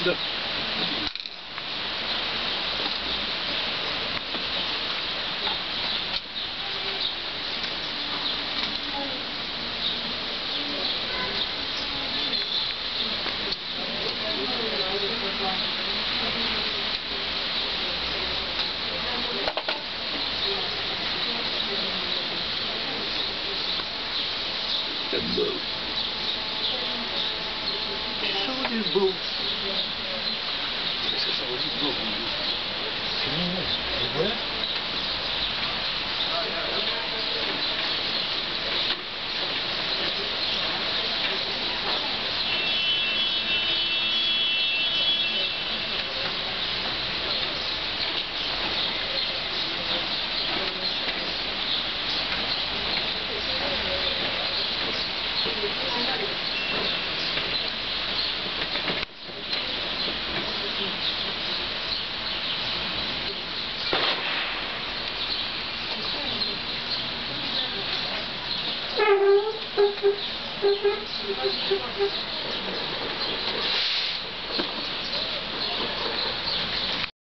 Да. that boat. Show this boat. This is already broken. Can you Thank you.